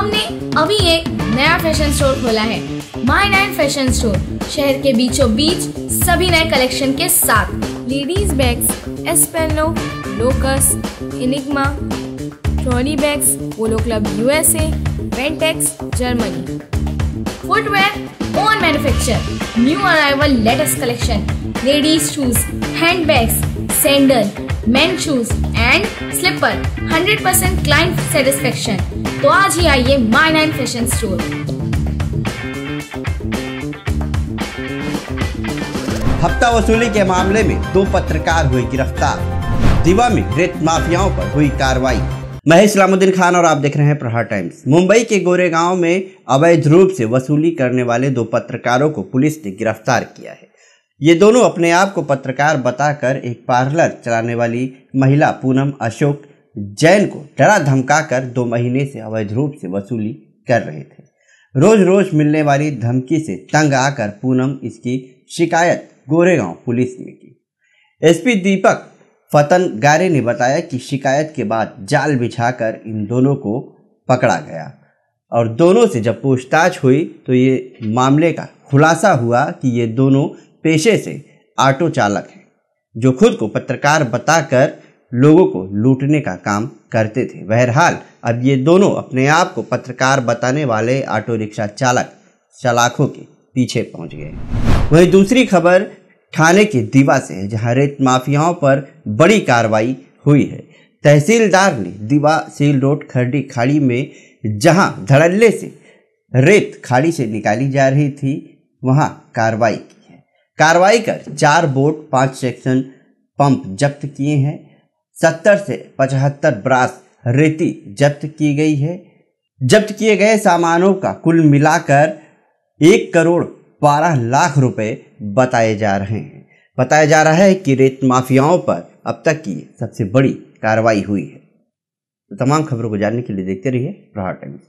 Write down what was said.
हमने अभी एक नया फ़ैशन स्टोर खोला है माई नाइन फ़ैशन स्टोर शहर के बीचों बीच सभी नए कलेक्शन के साथ। लेडीज़ बैग्स एस्पेनो locus enigma trolley bags polo club USA Ventex Germany footwear own manufacture new arrival latest collection ladies shoes hand handbags sandal men shoes and slipper 100% client satisfaction तो आज ही आइए माई नाइन फ़ैशन स्टोर हफ़्ता वसूली के मामले में दो पत्रकार हुए गिरफ़्तार। दिवा में रेत माफियाओं पर हुई कार्रवाई। मैं इस्लामुद्दीन खान और आप देख रहे हैं प्रहार टाइम्स। मुंबई के गोरेगांव में अवैध रूप से वसूली करने वाले दो पत्रकारों को पुलिस ने गिरफ़्तार किया है। ये दोनों अपने आप को पत्रकार बताकर एक पार्लर चलाने वाली महिला पूनम अशोक जैन को डरा धमकाकर दो महीने से अवैध रूप से वसूली कर रहे थे। रोज रोज मिलने वाली धमकी से तंग आकर पूनम इसकी शिकायत गोरेगांव पुलिस में की। एसपी दीपक फतन गारे ने बताया कि शिकायत के बाद जाल बिछाकर इन दोनों को पकड़ा गया। और दोनों से जब पूछताछ हुई तो ये मामले का खुलासा हुआ कि ये दोनों पेशे से ऑटो चालक हैं, जो खुद को पत्रकार बताकर लोगों को लूटने का काम करते थे। बहरहाल, अब ये दोनों अपने आप को पत्रकार बताने वाले ऑटो रिक्शा चालक चालाकों के पीछे पहुँच गए। वहीं दूसरी खबर थाने के दीवा से है, जहाँ रेत माफियाओं पर बड़ी कार्रवाई हुई है। तहसीलदार ने दीवा सील रोड खरडी खाड़ी में, जहाँ धड़ल्ले से रेत खाड़ी से निकाली जा रही थी, वहाँ कार्रवाई की। कार्रवाई कर चार बोट, पाँच सेक्शन पंप जब्त किए हैं। सत्तर से पचहत्तर ब्रास रेती जब्त की गई है। जब्त किए गए सामानों का कुल मिलाकर एक करोड़ बारह लाख रुपए बताए जा रहे हैं। बताया जा रहा है कि रेत माफियाओं पर अब तक की सबसे बड़ी कार्रवाई हुई है। तो तमाम खबरों को जानने के लिए देखते रहिए प्रहार टाइम्स